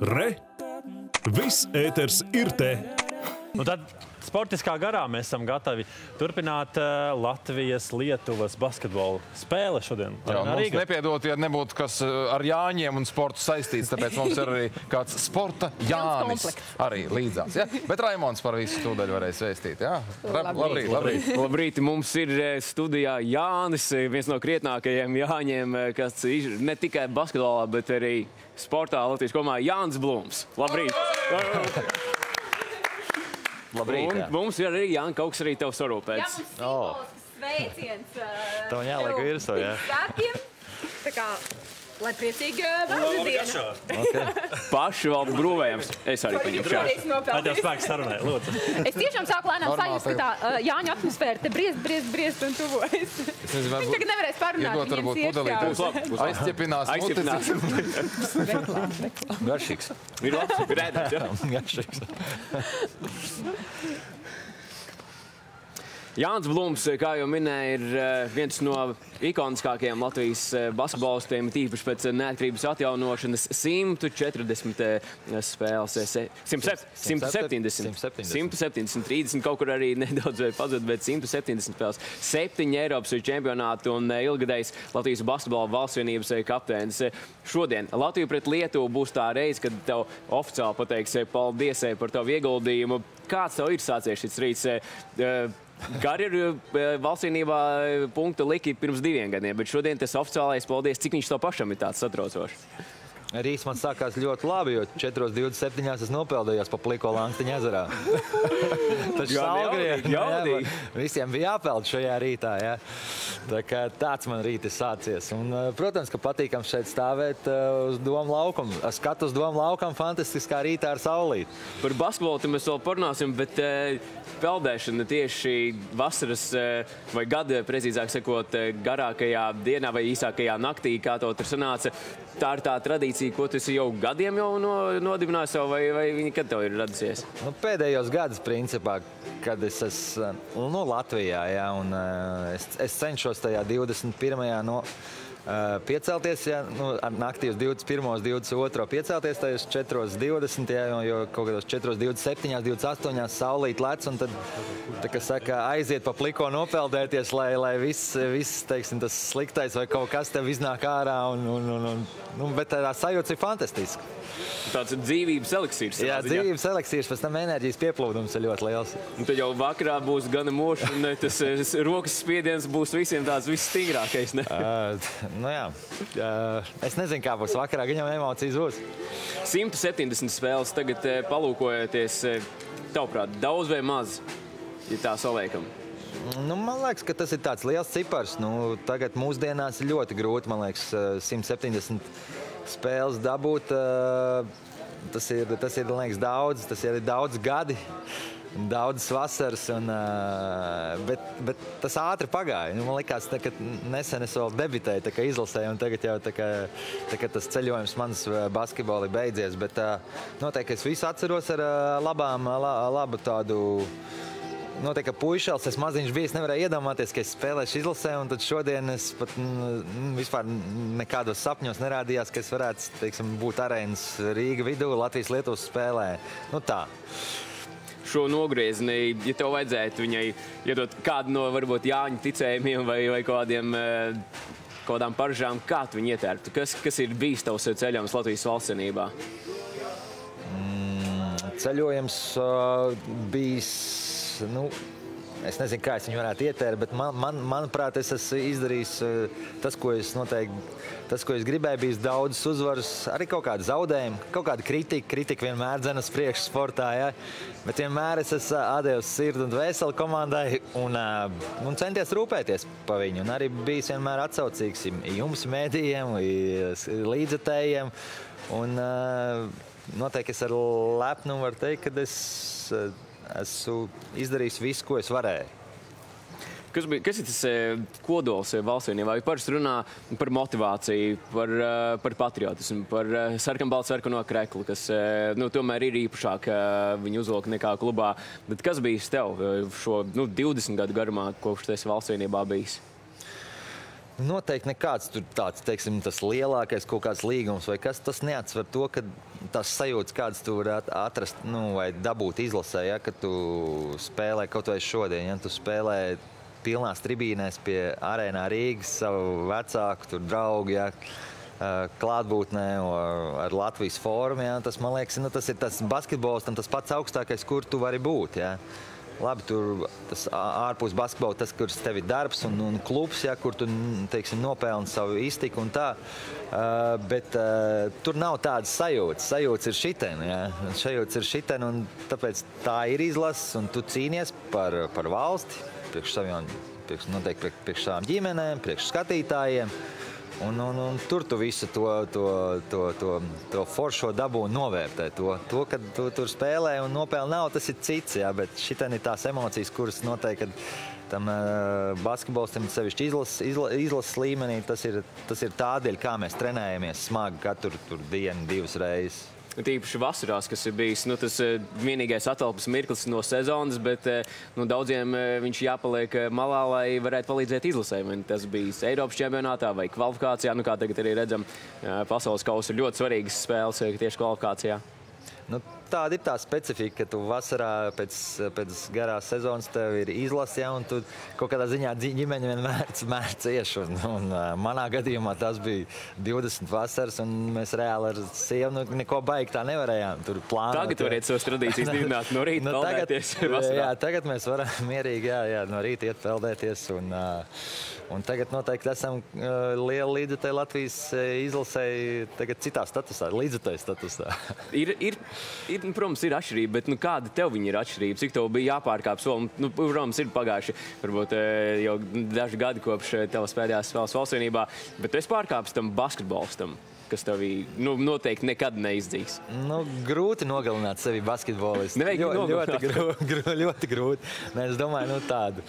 Re! Viss ēters ir te! Nu tad sportiskā garā mēs esam gatavi turpināt uh, Latvijas-Lietuvas basketbola spēli šodien. Jā, mums Rīgā. nepiedot, ja nebūtu kas eh, ar Jāņiem un sportu saistīts, tāpēc mums ir arī kāds sporta Jānis arī līdzās. Ja? Bet Raimons par visu tūdaļ varēs vēstīt. Ja? Labrīt. labrīt, labrīt. Labrīt, mums ir eh, studijā Jānis, eh, viens no krietnākajiem Jāņiem, eh, kas ir ne tikai basketbolā, bet arī sportā Latvijas komā Jānis Blūms. Labrīt! Labrīt, Un jā. mums ir arī Jānis, kaut kas arī tev Jā, sarūpēts. mums simbolisks sveiciens. ā, Tev jāliek tev virsū, jā. Svētkiem. Tā kā, lai priecīga vārdu diena. Paši vēl brūvējams. Es arī paņemšu šādu. Nopelnījis. spēks sarunai, lūdzu. Es tiešām sāku lēnām sajust, ka tā ā, Jāņa atmosfēra te briest, briest, briest un tuvojas. Viņš tagad nevarēs parunāt. Iedot varbūt labi. Aizķepinās mutis. Garšīgs. Ir labi, ir redzams. ja? Garšīgs. Jānis Blūms, kā jau minēja, ir eh, viens no ikoniskākajiem Latvijas eh, basketbolistiem, tīpaši pēc eh, neatkarības atjaunošanas 140 eh, spēles. eh, se- 107, 170, 170. 170, 30 kaut kur arī nedaudz pazud, bet 170 spēles. Septiņi Eiropas čempionāti un ilgadējs Latvijas basketbola valsts vienības eh, kapteinis. Šodien Latvija pret Lietuvu būs tā reize, kad tev oficiāli pateiks paldies par tavu ieguldījumu. Kāds tev ir sācies šis rīts? Gari ir eh, valstsvienībā eh, punktu liki pirms diviem gadiem, bet šodien tas oficiālais paldies, cik viņš to pašam ir tāds satraucošs. Rīts man sākās ļoti labi, jo 4.27. es nopeldējos pa pliko Lankstiņa ezerā. Tas Gan jaudīgi. Visiem bija jāpeld šajā rītā. Ja? Tā kā tāds man rītis sācies. Un, eh, protams, ka patīkam šeit stāvēt eh, uz domu laukumu. Skatu uz domu laukumu fantastiskā rītā ar saulīti. Par basketbolu mēs vēl parunāsim, bet eh, peldēšana tieši vasaras vai gada, precīzāk sakot, garākajā dienā vai īsākajā naktī, kā to tur sanāca. Tā ir tā tradīcija, ko tu esi jau gadiem jau no, nodibinājis, vai, vai viņa kad tev ir radusies? Nu, pēdējos gados, principā, kad es esmu nu, Latvijā, ja, un eh, es, es cenšos tajā 21. No, Piecelties, ja nu, naktī uz 21, 22, piecelties tajos 4,20, ja, jo- kaut kādos 4,27, 28 saulīt lec, un tad, tā kā saka, aiziet pa pliko nopeldēties, lai, lai viss, viss teiksim, tas sliktais vai kaut kas tev iznāk ārā, un, un, un, un, nu, bet tā sajūta ir fantastiska. Tāds ir dzīvības eliksīrs. Jā, ziņā. dzīves eliksīrs, pēc tam enerģijas pieplūdums ir ļoti liels. Un tad jau vakarā būs gana mošs, un tas rokas spiediens būs visiem tāds visstingrākais. Ne? Nu jā. es nezinu, kā būs vakarā. Viņam emocijas būs. 170 spēles tagad palūkojoties, tavuprāt, daudz vai maz, ja tā saliekam. Nu, man liekas, ka tas ir tāds liels cipars. Nu, tagad mūsdienās ir ļoti grūti, man liekas, uh, 170 spēles dabūt. Tas ir, tas ir man liekas, daudz, tas ir daudz gadi. Daudzas vasaras, un, uh, bet, bet tas ātri pagāja. Nu, man liekas, ka nesen es vēl debitēju, tā kā izlasēju, un tagad jau tā kā, tā kā tas ceļojums mans uh, basketbolā ir beidzies. Bet uh, noteikti es visu atceros ar labām, la, labu tādu. Noteikti, puikas, es maziņš biju, es nevarēju iedomāties, ka es spēlēšu izlasē, un tad šodien es pat mm, vispār nekādos sapņos nerādījās, ka es varētu teiksim, būt arēnas Rīga vidū, Latvijas-Lietuvas spēlē. Nu, tā. Šo nogriezni, ja tev vajadzētu viņai iedot kādu no varbūt Jāņa ticējumiem vai, vai kādiem. eh, Kādām paržām, kā tu viņu ietērptu? Kas, kas ir bijis tavs ceļojums Latvijas valstsvienībā? Ceļojums uh, bijis. Nu, Es nezinu, kā es viņu varētu ietērpt, bet man, man, manuprāt, es esmu izdarījis uh, tas, ko es noteikti, tas, ko es gribēju. Bijis daudz uzvaras, arī kaut kāda zaudējuma, kaut kāda kritika. Kritika vienmēr dzenas priekšā sportā, ja? bet vienmēr es esmu atdevis sirdi un dvēseli komandai un, uh, un centies rūpēties par viņu. Un arī bijis vienmēr atsaucīgs jums, mēdījiem, līdzekļiem. Noteikti es ar lepnumu varu teikt, ka es esmu izdarījis visu, ko es varēju. Kas, bija, kas ir tas eh, kodols eh, valstsvienībā? Vai parasti runā par motivāciju, par, eh, par patriotismu, par sarkanbaltu sarkano kreklu, kas nu, tomēr ir īpašāk viņa uzvalka nekā klubā. Bet kas bija tev šo nu, 20 gadu garumā, kopš tas valstsvienībā bijis? Noteikti nekāds tur tāds, teiksim, tas lielākais kaut kāds līgums vai kas, tas neatsver to, ka tās sajūtas, kādas tu vari at- atrast, nu, vai dabūt izlasē, ja, kad tu spēlē kaut vai šodien, ja tu spēlē pilnās tribīnēs pie arēnā Rīgas, savu vecāku, tur draugu, ja, klātbūtnē ar Latvijas fórumu, ja, tas, man liekas, nu, tas ir tas basketbols, tam tas pats augstākais, kur tu vari būt, ja. Labi, tur tas ārpus basketbola, tas, kur tev ir darbs un, un klubs, ja, kur tu teiksim, nopelni savu iztiku un tā. Uh, bet uh, tur nav tādas sajūtas. Sajūtas ir šitien, ja. Sajūtas ir šitien, un tāpēc tā ir izlases, un tu cīnies par, par valsti, priekš saviem, priekš, noteikti priekš, priekš savām ģimenēm, priekš skatītājiem. Un, un, un tur tu visu to, to, to, to, to foršo dabū novērtē. To, to ka tu tur spēlē un nopelni nav, tas ir cits. Jā, bet šitien ir tās emocijas, kuras noteikti kad tam uh, basketbolistam, sevišķi izlases, izla, izlases līmenī, tas ir, tas ir tādēļ, kā mēs trenējamies smagi katru dienu, divas reizes. Tīpaši vasarās, kas ir bijis nu, tas eh, vienīgais atelpas mirklis no sezonas, bet eh, nu, daudziem eh, viņš jāpaliek malā, lai varētu palīdzēt izlasē. Tas bija Eiropas čempionātā vai kvalifikācijā, nu, kā tagad arī redzam, pasaules kausa ļoti svarīgas spēles tieši kvalifikācijā. Nu, tāda ir tā specifika, ka tu vasarā pēc, pēc garās sezonas tev ir izlase, ja, un tu kaut kādā ziņā ģimene vienmēr mēr cieš. Un, un, manā gadījumā tas bija 20 vasaras, un mēs reāli ar sievu nu, neko baigi tā nevarējām tur plānot. Tagad variet savas tradīcijas dibināt no rīta, Nu, tagad, peldēties vasarā. jā, tagad mēs varam mierīgi jā, jā, no rīta iet peldēties. Un, un tagad noteikti esam ā, liela līdzekļa Latvijas izlasēji, tagad citā statusā, līdzekļa statusā. Ir, ir, ir, nu, protams, ir atšķirība, bet nu, kāda tev ir atšķirība? Cik tev bija jāpārkāpj soli? Nu, protams, ir pagājuši varbūt, eh, jau daži gadi kopš eh, tavas pēdējās spēles valstsvienībā, bet tu esi pārkāpis tam basketbolistam, kas tev nu, noteikti nekad neizdzīs. Nu, grūti nogalināt sevi basketbolistu. Nevajag Ļo- nogalināt. ļoti, grūti, grū, ļoti grūti. Nē, es domāju, nu, tādu.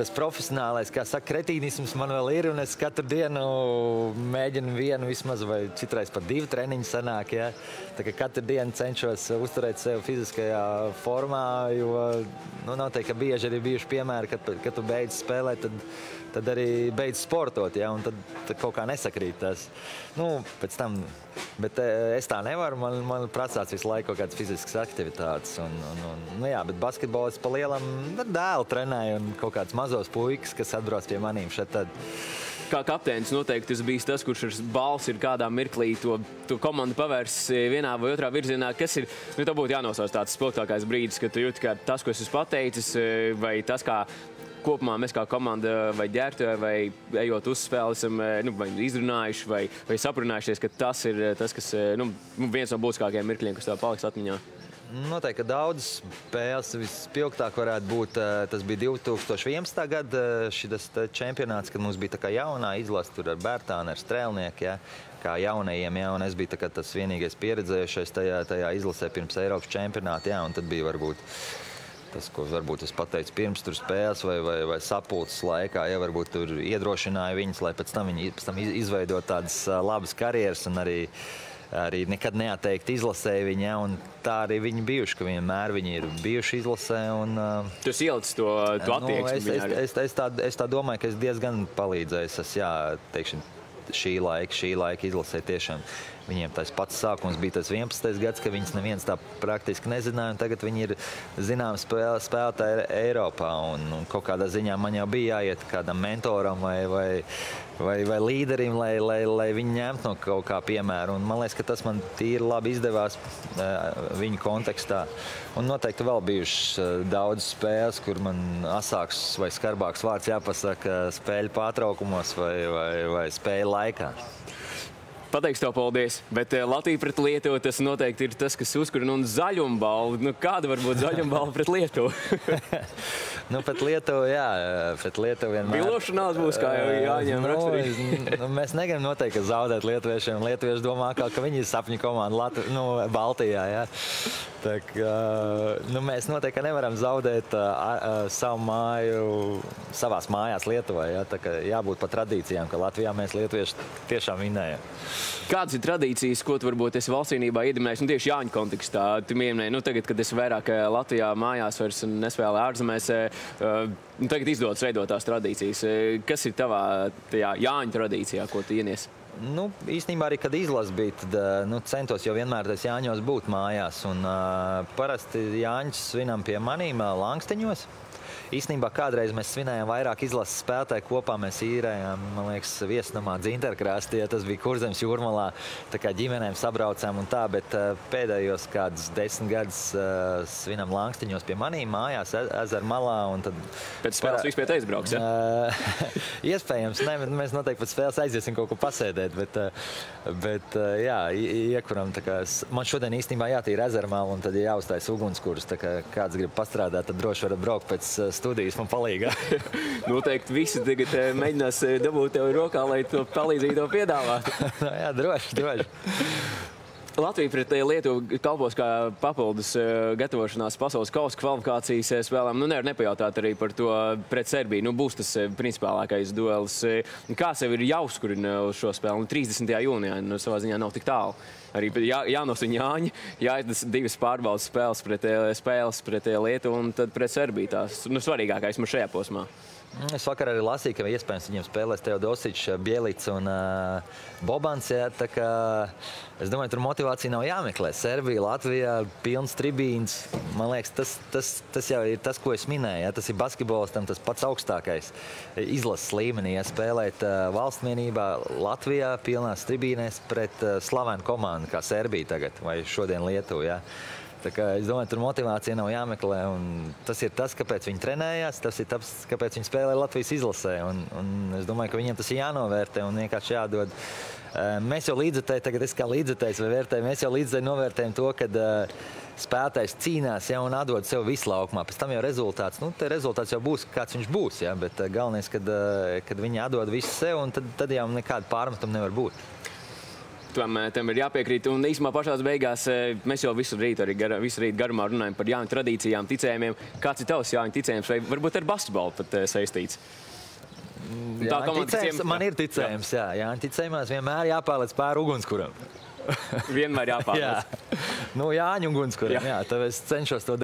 Tas profesionālais, kā saka, kretīnisms man vēl ir. Un es katru dienu mēģinu vienu, vismaz, vai citreiz pat divu treniņu sanāk. Ja? Tā kā katru dienu cenšos uzturēt sevi fiziskajā formā, jo nu, noteikti ka bieži arī bijuši piemēri, kad, kad tu beidz spēlēt. Tad, tad arī beidz sportot, ja, un tad, tad kaut kā nesakrīt tas. Nu, pēc tam, bet eh, es tā nevaru, man, man prasās visu laiku kaut kādas fiziskas aktivitātes. Un, un, un, nu, jā, bet basketbols pa lielam nu, dēlu trenēju un kaut kāds mazos puikas, kas atbrauc pie manīm šeit. Tad, Kā kapteinis noteikti tas bijis tas, kurš ar balsi ir kādā mirklī to, to komandu pavērs vienā vai otrā virzienā. Kas ir, nu, tā būtu jānosauc tāds spilgtākais brīdis, kad tu jūti, ka tas, ko es esmu pateicis, eh, vai tas, kā kopumā mēs kā komanda vai ģērbtuvē, vai ejot uz spēli, esam eh, nu, vai izrunājuši vai, vai saprunājušies, ka tas ir eh, tas, kas eh, nu, viens no būtiskākajiem mirkļiem, kas tev paliks atmiņā. Noteikti, ka daudzas spēles vispilgtāk varētu būt. Tas bija 2011. gada šis čempionāts, kad mums bija tā kā jaunā izlase tur ar Bērtānu, ar Strēlnieku. Ja, kā jaunajiem, ja, un es biju tas vienīgais pieredzējušais tajā, tajā izlasē pirms Eiropas čempionāta. Ja, un tad bija varbūt tas, ko varbūt es pateicu pirms tur spēles vai, vai, vai sapulces laikā, ja varbūt tur iedrošināja viņus, lai pēc tam viņi pēc tam iz- izveidot tādas labas karjeras un arī, arī nekad neatteikt izlasēji viņa, ja, un tā arī viņi bijuši, ka vienmēr viņi ir bijuši izlasē. Un, Tu esi ielicis to, to Nu, attieksmi. es, viņā es, arī. es, es, tā, es tā domāju, ka es diezgan palīdzēju. Es, jā, teiksim, šī laika, šī laika izlasē tiešām. Viņiem tas pats sākums bija tas 11. gads, kad viņas neviens tā praktiski nezināja. un Tagad viņi ir zināms spēle, spēlētāji Eiropā. Un, un kaut kādā ziņā man jau bija jāiet kādam mentoram vai, vai, vai, vai līderim, lai, lai, lai viņi ņemtu no kaut kā piemēra. Un man liekas, ka tas man tīri labi izdevās eh, viņu kontekstā. Un noteikti vēl bijušas eh, daudz spēles, kur man asāks vai skarbāks vārds jāpasaka spēļu pārtraukumos vai, vai, vai spēļu laikā. Pateiks tev paldies, bet eh, Latvija pret Lietuvu tas noteikti ir tas, kas uzkurina un zaļumbalvu. Nu, kāda var būt zaļumbalva pret Lietuvu? Nu, pret Lietuvu, jā, pret Lietuvu vienmēr. Vilšanās būs, kā jau Jāņem nu, rakstīja. nu, mēs negribam noteikti zaudēt Lietuviešiem. Lietuvieši domā, ka, ka viņi ir sapņu komanda Latv nu, Baltijā. Jā. Tā, kā, nu, mēs noteikti nevaram zaudēt uh, uh, savu māju savās mājās Lietuvā. Jā. Tā kā jābūt pat tradīcijām, ka Latvijā mēs Lietuvieši tiešām vinējam. Kādas ir tradīcijas, ko tu varbūt esi valstsvienībā iedibinājis? Nu, tieši Jāņa kontekstā. Tu minēji, nu, tagad, kad es vairāk Latvijā mājās vairs nespēlēju ārzemēs, nu, tagad izdodas veidot tās tradīcijas. Uh, Kas ir tavā tajā Jāņa tradīcijā, ko tu ienies? Nu, īstenībā arī, kad izlase bija, tad eh, nu, centos jau vienmēr tas Jāņos būt mājās. Un, uh, parasti Jāņus svinam pie manīm uh, Langsteņos. Īstenībā kādreiz mēs svinējām vairāk izlases spēlētāju kopā. Mēs īrējām, man liekas, viesnamā Dzinterkrāstī, ja tas bija Kurzems jūrmalā. Tā kā ģimenēm sabraucām un tā, bet uh, pēdējos kādus desmit gadus uh, svinam Langsteņos pie manīm mājās, e ezera malā. un tad Pēc spēles vispār te aizbrauks, ja? Uh, iespējams, ne, mēs noteikti pēc spēles aiziesim kaut ko pasēdēt. Bet, bet jā, iekuram. tā kā Man šodien īstenībā jātīra ezermāla un tad jāuztais ugunskurs. Tā kā kāds grib pastrādāt, tad droši varat braukt pēc studijas man palīgā. Noteikti visi tagad eh, mēģinās eh, dabūt tev rokā, lai to palīdzību to piedāvātu. Nu, jā, droši, droši. Latvija pret eh, Lietuvu kalpos kā papildus gatavošanās pasaules kausa kvalifikācijas spēlēm. Nu, nevar nepajautāt arī par to pret Serbiju. Nu, būs tas principālākais duels. Kā sev ir jāuzkurina uz šo spēli? Nu, 30. jūnijā nu, savā ziņā nav tik tālu. Arī jā, jānosūta Jāņa, jāiet divas pārbaudas spēles pret, eh, spēles pret eh, Lietuvu un tad pret Serbiju. Tās nu, svarīgākais mums šajā posmā. Es vakar arī lasīju, ka iespējams viņiem spēlēs Teodosičs, Bielits un uh, Bobans. Jā, tā kā es domāju, tur motivācija nav jāmeklē. Serbija, Latvija, pilns tribīns. Man liekas, tas, tas, tas jau ir tas, ko es minēju. Jā. Tas ir basketbolistam tas pats augstākais izlases līmenī. Ja spēlēt uh, valsts vienībā Latvijā, pilnās tribīnēs pret uh, slavenu komandu, kā Serbija tagad vai šodien Lietuva. Jā. Es domāju, tur motivācija nav jāmeklē. Tas ir tas, kāpēc viņi trenējās, tas ir tas, kāpēc viņi spēlē Latvijas izlasē. Un, un es domāju, ka viņiem tas ir jānovērtē un vienkārši jādod. Eh, Mēs jau līdzekļi, tagad es kā līdzekļs vai vērtēju, mēs jau līdzekļi novērtējam to, ka uh, spēlētājs cīnās ja, un atdod sev visu laukumā. Pēc tam jau rezultāts, nu, rezultāts jau būs, kāds viņš būs. Ja, bet uh, galvenais, kad, kad viņi atdod visu sev, tad, tad jau nekāda pārmetuma nevar būt. Tam, tam ir jāpiekrīt. Un īsumā pašā beigās eh, mēs jau visu rītu, arī gar, visu rītu garumā runājam par Jāņu tradīcijām, ticējumiem. Kāds ir tavs Jāņu ticējums, vai varbūt ar basketbolu pat eh, saistīts? Jā, Tā komanda, ticējums, man ir ticējums, jā, jā ticējumās vienmēr jāpārlec pāri ugunskuram. Vienmēr Jā, jāpārnāk. nu, Jāņa ugunskuram. Jā. Jā, es cenšos to